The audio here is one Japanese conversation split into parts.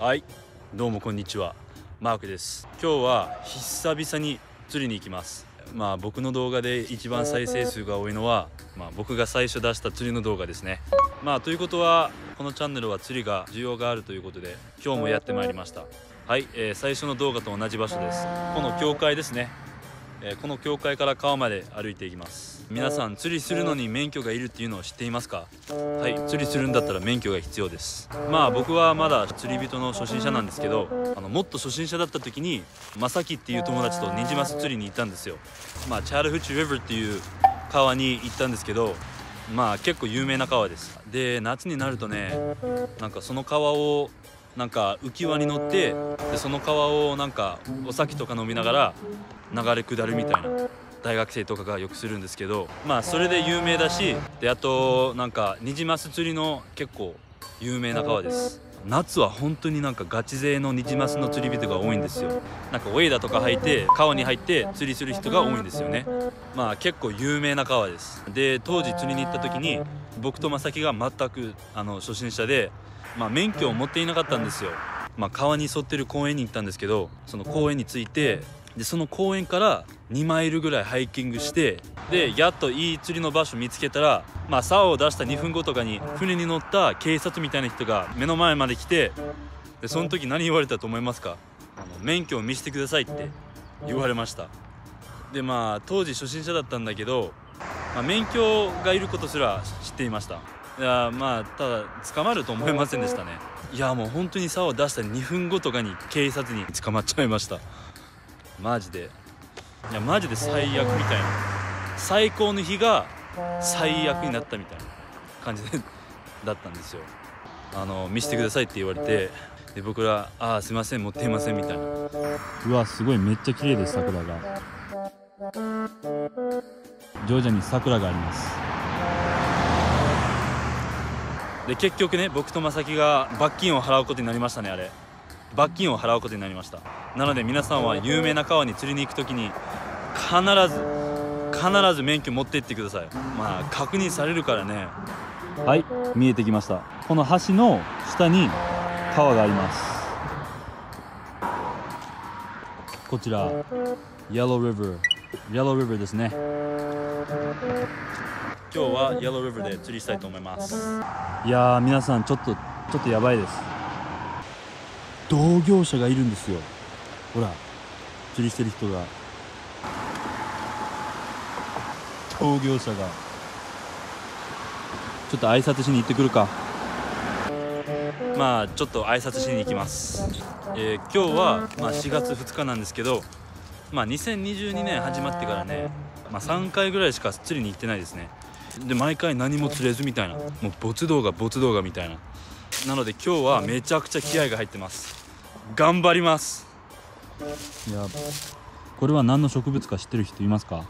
はい。どうもこんにちは。マークです。今日は久々に釣りに行きます。まあ僕の動画で一番再生数が多いのは、まあ、僕が最初出した釣りの動画ですね。まあということはこのチャンネルは釣りが需要があるということで今日もやってまいりました。はい、えー、最初の動画と同じ場所です。この教会ですね。えこの教会から川まで歩いていきます。皆さん釣りするのに免許がいるっていうのを知っていますか？はい釣りするんだったら免許が必要です。まあ僕はまだ釣り人の初心者なんですけどあのもっと初心者だった時に正樹っていう友達とニジマス釣りに行ったんですよ。まあチャールフチュリバーっていう川に行ったんですけどまあ結構有名な川です。で夏になるとねなんかその川をなんか浮き輪に乗ってでその川をなんかお酒とか飲みながら流れ下るみたいな。大学生とかがよくするんですけどまあそれで有名だしであとなんかニジマス釣りの結構有名な川です。夏は本当になんかガチ勢のニジマスの釣り人が多いんですよ。なんかウェイダーとか履いて川に入って釣りする人が多いんですよね。まあ結構有名な川です。で当時釣りに行った時に僕と正樹が全くあの初心者でまあ免許を持っていなかったんですよ。まあ、川に沿ってる公園に行ったんですけどその公園に着いてでその公園から2マイルぐらいハイキングしてでやっといい釣りの場所見つけたら、まあ、竿を出した2分後とかに船に乗った警察みたいな人が目の前まで来てでその時何言われたと思いますか？あの免許を見せてくださいって言われました。でまあ当時初心者だったんだけど、まあ、免許がいることすら知っていました。いやまあただ捕まると思いませんでしたね。いやもう本当に竿を出した2分後とかに警察に捕まっちゃいました。マジで。いやマジで最悪みたいな。最高の日が最悪になったみたいな感じで だったんですよ。あの見せてくださいって言われてで僕ら「ああすいません持っていません」みたいな。うわすごいめっちゃ綺麗です桜が。ジョージアに桜があります。で結局ね僕と正樹が罰金を払うことになりましたねあれ。罰金を払うことになりましたなので皆さんは有名な川に釣りに行く時に必ず必ず免許持って行ってください。まあ確認されるからね。はい見えてきました。この橋の下に川があります。こちら Yellow River Yellow River ですね。今日は Yellow River で釣りしたいと思います。いやー皆さんちょっとちょっとやばいです。同業者がいるんですよほら釣りしてる人が。同業者が。ちょっと挨拶しに行ってくるか。まあちょっと挨拶しに行きます、えー、今日は、まあ、4月2日なんですけどまあ2022年始まってからね、まあ、3回ぐらいしか釣りに行ってないですね。で毎回何も釣れずみたいな。もう没動画没動画みたいな。なので今日はめちゃくちゃ気合が入ってます。頑張ります。いやこれは何の植物か知ってる人いますか？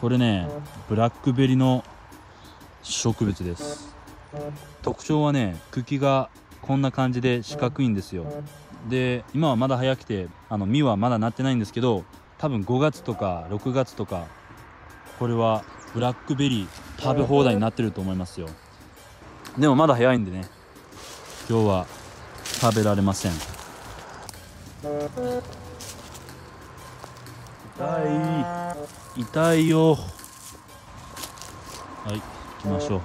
これねブラックベリの植物です。特徴はね茎がこんな感じで四角いんですよ。で今はまだ早くてあの実はまだなってないんですけど多分5月とか6月とかこれはブラックベリー食べ放題になってると思いますよ。でもまだ早いんでね今日は食べられません。痛い痛いよはい行きましょう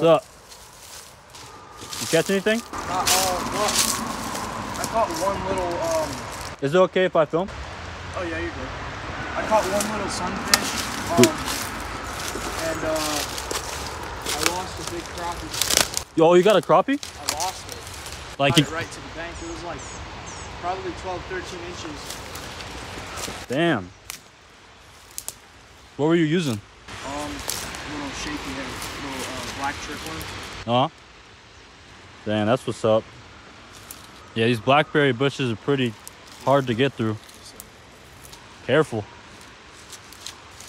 さあ You catch anything? Uh, uh, well, I caught one little, um... Is it okay if I film? Oh, yeah, you're good. I caught one little sunfish, um, and, uh, I lost a big crappie. Oh, you got a crappie? Like it, right to the bank. It was like probably 12, 13 inches. Damn. What were you using? Um, little shaky head, little uh, black trickler. Uh huh. Damn, that's what's up. Yeah, these blackberry bushes are pretty hard to get through. Careful.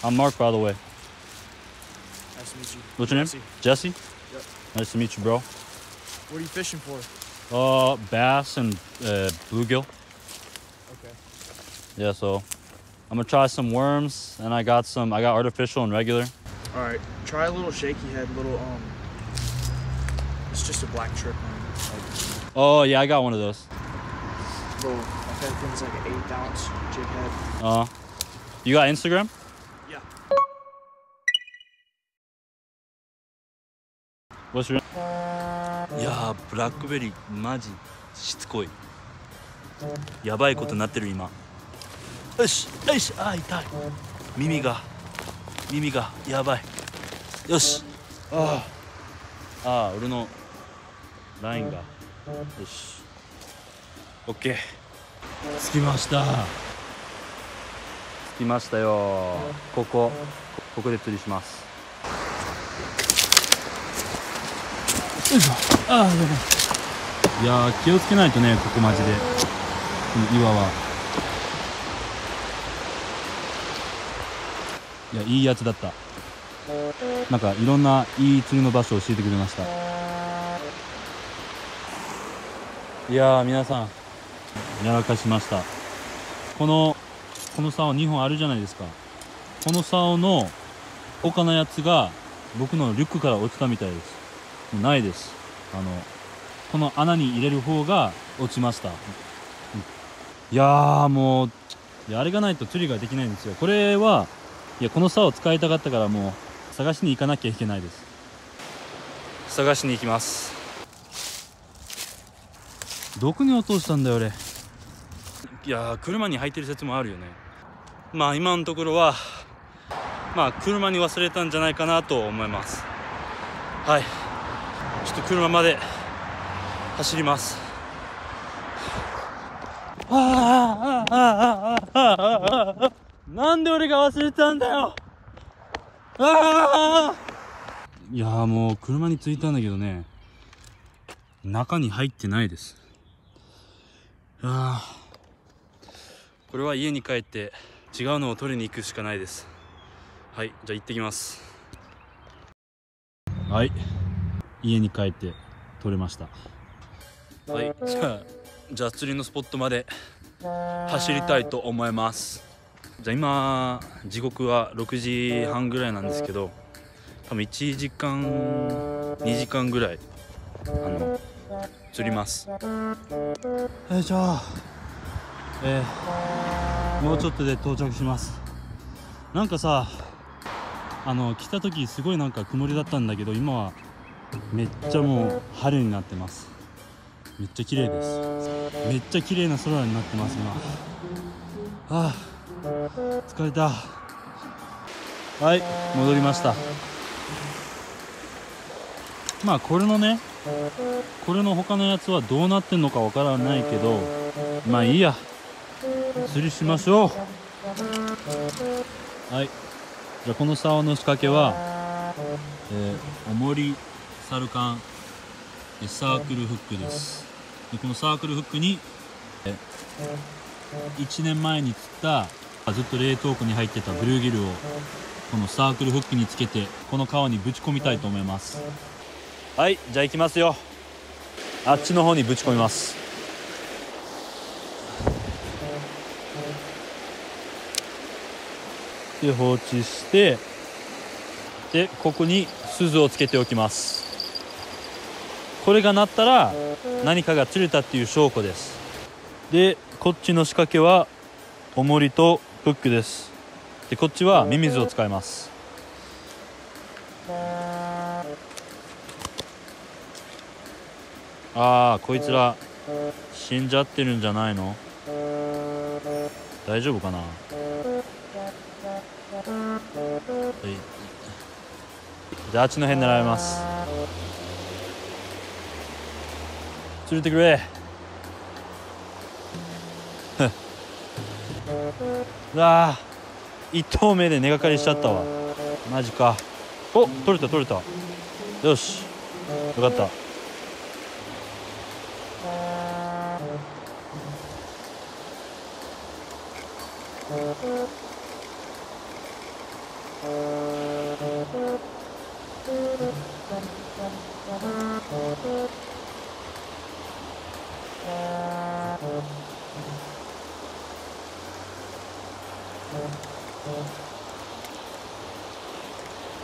I'm Mark, by the way. Nice to meet you. What's your Jesse. name? Jesse? Yep. Nice to meet you, bro. What are you fishing for? Uh, bass and uh, bluegill. Okay. Yeah, so I'm gonna try some worms, and I got some. I got artificial and regular. All right, try a little shaky head, little um, It's just a black trip. Like Oh yeah, I got one of those. little, like that thing's like an eighth ounce jig head. Uh, you got Instagram? Yeah. What's your いやブラックベリーマジしつこい。やばいことになってる今。よしよしあー痛い。耳が耳がやばい。よし。あー。あー俺のラインが。よし。OK 着きました。着きましたよここここで釣りします。いしょああやばいいや気をつけないとねここマジで。この岩は。いやいいやつだった。なんかいろんないい釣りの場所を教えてくれました。いや皆さんやらかしました。このこの竿2本あるじゃないですか。この竿の他のやつが僕のリュックから落ちたみたいです。ないです。あのこの穴に入れる方が落ちました。うん。いやーもう。いやあれがないと釣りができないんですよ。これはいやこの竿を使いたかったからもう探しに行かなきゃいけないです。探しに行きます。どこに落としたんだよ俺いやー車に入ってる説もあるよね。まあ今のところはまあ車に忘れたんじゃないかなと思います。はいちょっと車まで走ります。ああああああああなんで俺が忘れたんだよ。ああいやーもう車に着いたんだけどね。中に入ってないです。ああこれは家に帰って違うのを取りに行くしかないです。はいじゃあ行ってきます。はい。家に帰って取れました。はいじゃあじゃあ釣りのスポットまで走りたいと思います。じゃあ今時刻は6時半ぐらいなんですけど多分1時間2時間ぐらいあの釣ります。よいしょえー、もうちょっとで到着します。なんかさあの来た時すごいなんか曇りだったんだけど今はめっちゃもう春になってます。めっちゃ綺麗です。めっちゃ綺麗な空になってます今。ああ疲れた。はい戻りました。まあこれのねこれの他のやつはどうなってんのかわからないけどまあいいや。釣りしましょう。はい。じゃあこの竿の仕掛けは、えー、おもりサルカン。サークルフックです。でこのサークルフックに1年前に釣ったずっと冷凍庫に入ってたブルーギルをこのサークルフックにつけてこの川にぶち込みたいと思います。はいじゃあ行きますよ。あっちの方にぶち込みます。で放置してでここに鈴をつけておきます。これが鳴ったら何かが釣れたっていう証拠です。でこっちの仕掛けは重りとフックです。でこっちはミミズを使います。ああこいつら死んじゃってるんじゃないの？大丈夫かな？はい。じゃああっちの辺狙います。連れてくれ。うわあ一投目で根がかりしちゃったわ。マジか。お取れた取れた。よし。よかった。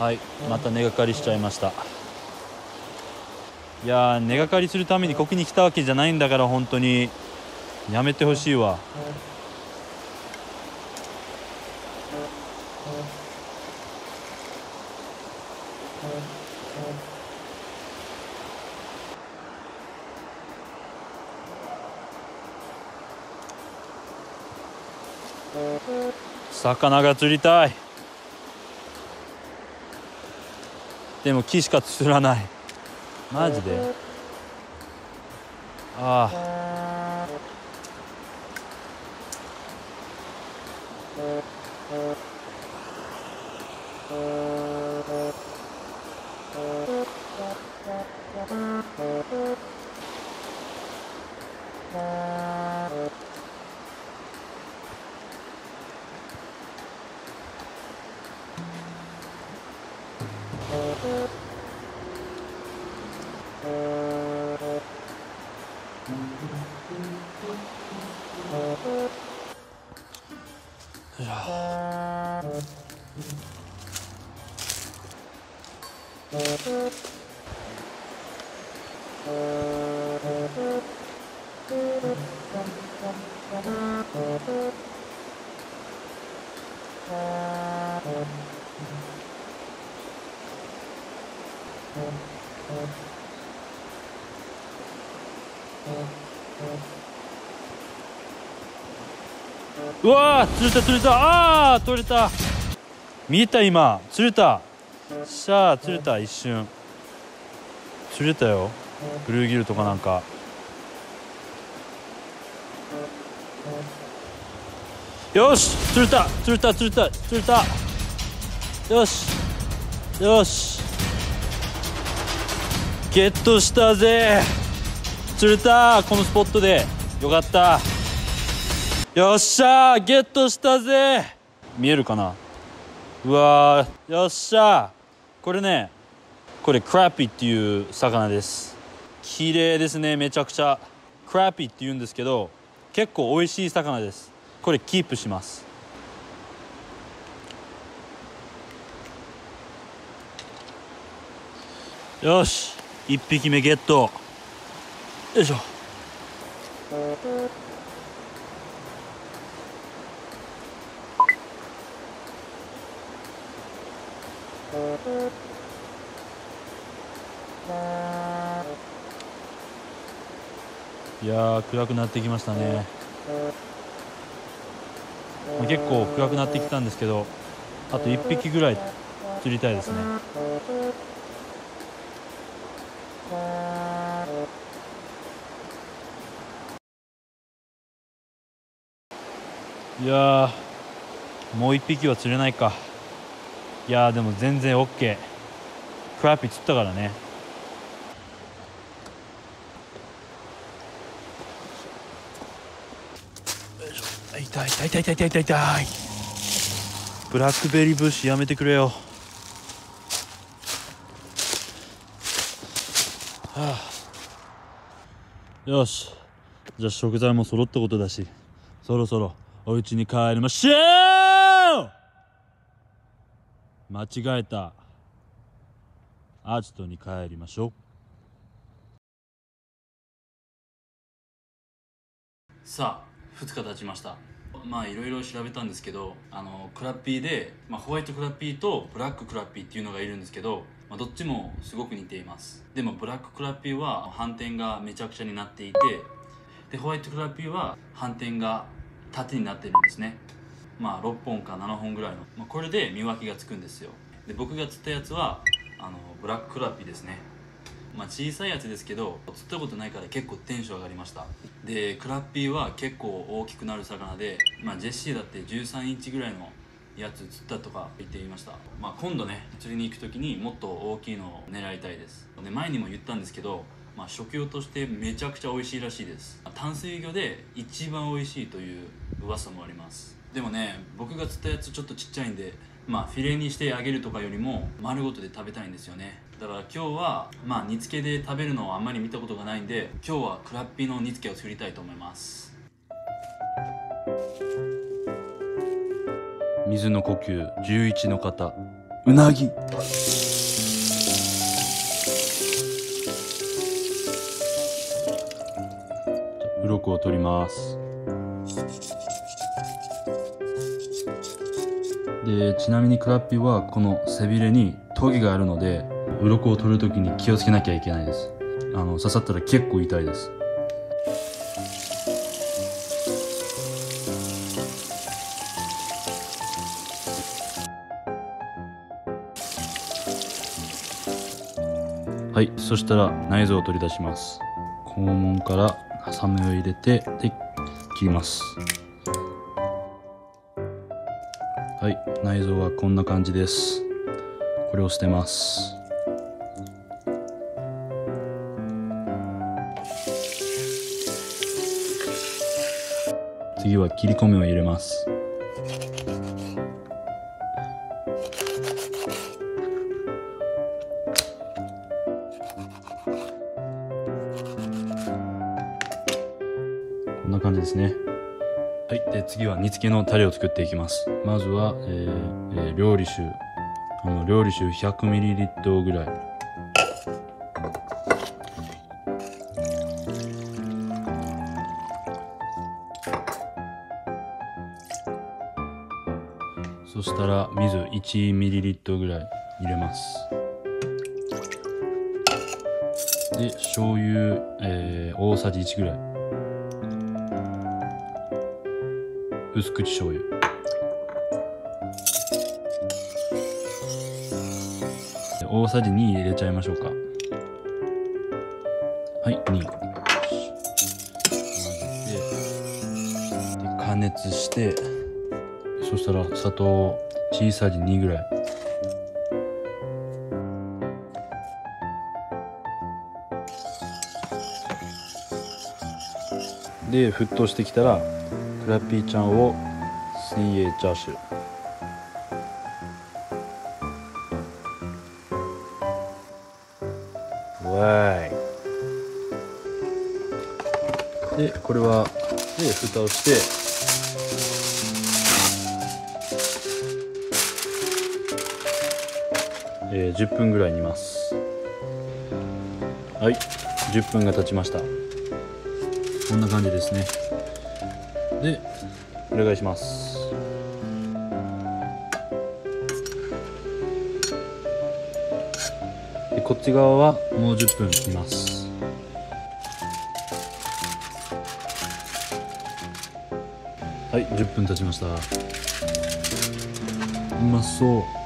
はい。また根がかりしちゃいました。いや根がかりするためにここに来たわけじゃないんだから本当に。やめてほしいわ。魚が釣りたい。でも木しか釣らない。マジで？ああ。ううわー釣れた釣れた。あー取れた。見えた今。釣れた。しゃあ釣れた一瞬。釣れたよ。ブルーギルとかなんか。よし釣れた釣れた釣れた釣れた。よしよし。ゲットしたぜ。釣れたこのスポットで。よかった。よっしゃ。ーゲットしたぜ。見えるかな。うわよっしゃ。ーこれね。これクラッピーっていう魚です。綺麗ですね。めちゃくちゃ。クラッピーって言うんですけど結構美味しい魚です。これキープします。よし。1匹目ゲット。よいしょ。いやー暗くなってきましたね。まあ結構暗くなってきたんですけどあと1匹ぐらい釣りたいですね。いやもう1匹は釣れないか。いやでも全然 OK クラッピー釣ったからね。痛い痛い痛い痛い痛い痛い痛い。ブラックベリーブッシュやめてくれよ。はあ。よし。じゃあ食材も揃ったことだし。そろそろ。お家に帰りましょう。間違えた。アジトに帰りましょう。さあ2日経ちました。まあいろいろ調べたんですけどあのクラッピーで、まあ、ホワイトクラッピーとブラッククラッピーっていうのがいるんですけど、まあ、どっちもすごく似ています。でもブラッククラッピーは斑点がめちゃくちゃになっていてでホワイトクラッピーは斑点が縦になってるんですね。まあ6本か7本ぐらいの、まあ、これで見分けがつくんですよ。で僕が釣ったやつはあのブラッククラッピーですね。まあ小さいやつですけど釣ったことないから結構テンション上がりました。でクラッピーは結構大きくなる魚で、まあ、ジェシーだって13インチぐらいのやつ釣ったとか言っていました、まあ、今度ね釣りに行く時にもっと大きいのを狙いたいです。で前にも言ったんですけどまあ、食用としてめちゃくちゃ美味しいらしいです。淡水魚で一番美味しいという噂もあります。でもね僕が釣ったやつちょっとちっちゃいんでまあフィレにしてあげるとかよりも丸ごとで食べたいんですよね。だから今日はまあ煮付けで食べるのをあんまり見たことがないんで今日はクラッピーの煮付けを作りたいと思います。水の呼吸11の方。うなぎ。鱗を取ります。でちなみにクラッピーはこの背びれにトゲがあるので鱗を取るときに気をつけなきゃいけないです。あの刺さったら結構痛いです。はいそしたら内臓を取り出します。肛門からハサミを入れてで切ります。はい内臓はこんな感じです。これを捨てます。次は切り込みを入れます。煮付けのタレを作っていきます。まずは、えーえー料理酒。あの料理酒 100ml ぐらい。そしたら水 1ml ぐらい入れます。で醤油、えー大さじ1ぐらい。薄口醤油。大さじ2入れちゃいましょうか。はい2混ぜて加熱してそしたら砂糖小さじ2ぐらい。で沸騰してきたらクラピーちゃんを千栄チャーシュー。わーい。でこれはで蓋をして。えー10分ぐらい煮ます。はい。10分が経ちました。こんな感じですね。でお願いします。でこっち側はもう10分煮ます。はい10分経ちました。うまそう。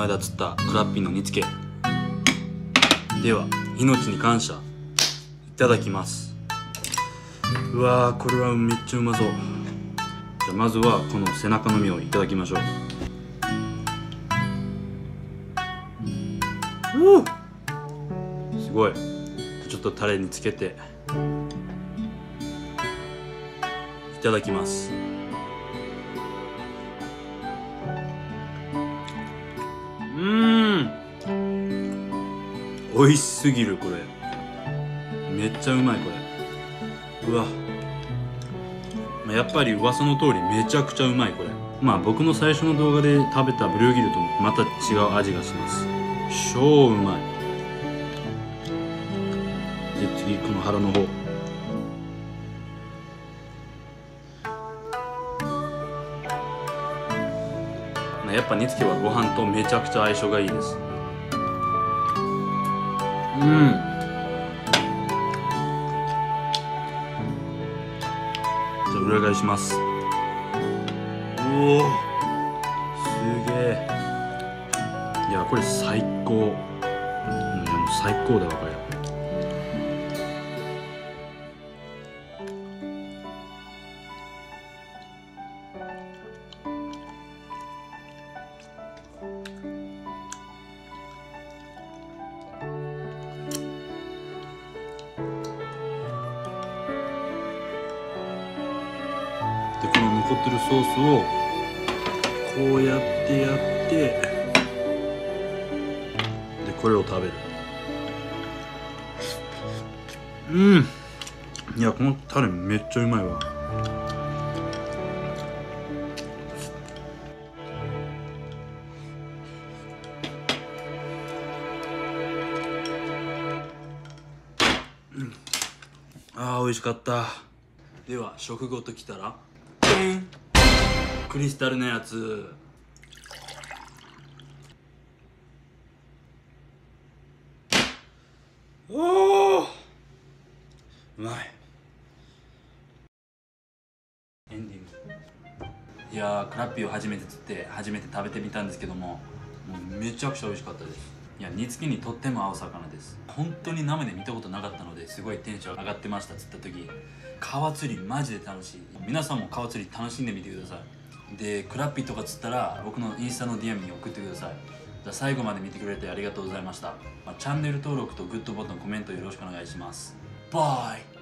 の間釣ったクラッピーの煮付け。では命に感謝。いただきます。うわこれはめっちゃうまそう。じゃあまずはこの背中の身をいただきましょう。うすごい。ちょっとタレにつけて。いただきます。美味しすぎるこれ。めっちゃうまいこれ。うわ。まあやっぱり噂の通りめちゃくちゃうまいこれ。まあ僕の最初の動画で食べたブルーギルとまた違う味がします。超うまい。で次この腹の方。やっぱ煮付けはご飯とめちゃくちゃ相性がいいです。うん。じゃあ裏返します。おおすげえいやこれ最高。うん最高だわこれ。をこうやってやってでこれを食べる。うん。いやこのタレめっちゃうまいわ。あー美味しかった。では食後ときたらんクリスタルのやつ。おおうまい。エンディング。いやークラッピーを初めて釣って初めて食べてみたんですけどももうめちゃくちゃ美味しかったです。いや煮付けにとっても合う魚です。本当に生で見たことなかったのですごいテンション上がってました釣った時。川釣りマジで楽しい。皆さんも川釣り楽しんでみてくださいでクラッピーとかつったら僕のインスタの DM に送ってください。じゃ最後まで見てくれてありがとうございました、まあチャンネル登録とグッドボタンコメントよろしくお願いします。バイ。